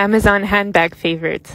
Amazon handbag favorites.